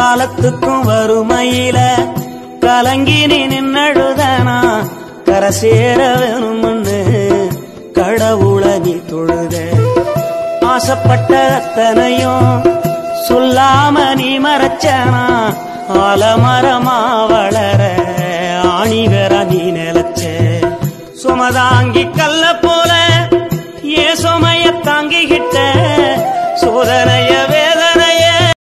காலத்துக்கும் வறுமையில கலங்கி நீ நின்னழுதனா? கரை சேர வேணும்னு கடவுள நீ தொழுத. ஆசைப்பட்ட அத்தனையும் சொல்லாம நீ மறைச்சனா? ஆலமரமா வளர ஆணிவர நீ நிலச்ச. சுமதாங்கி கல்ல போல ஏ சுமைய தாங்கிக்கிட்ட சோதனையவே